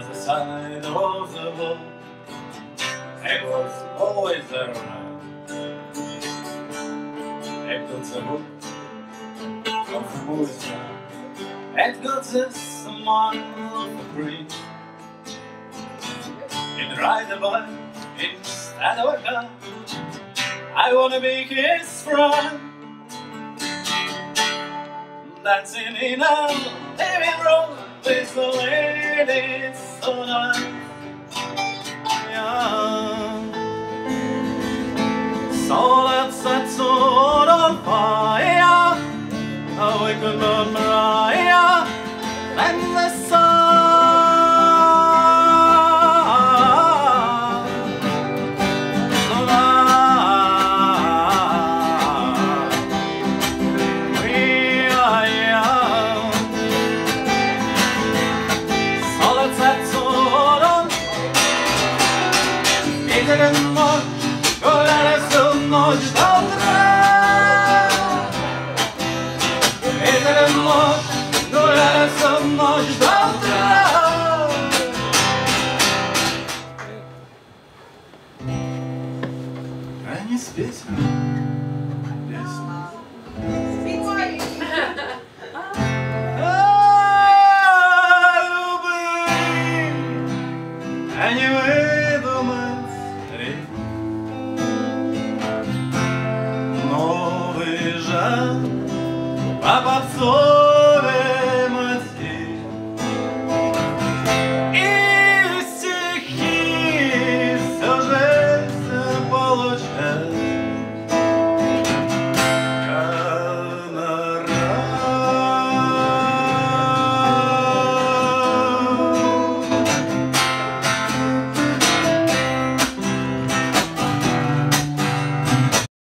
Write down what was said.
Other side of the wall. It was always around. It got the book of Musa. It got the smile of prince. In ride a bike instead of a car. I wanna be his friend. Dancing in a living room with the ladies so nice. ночь до утра. Ветер ночь, но лесом ночь до утра. Конец песни. Песня. abraçou.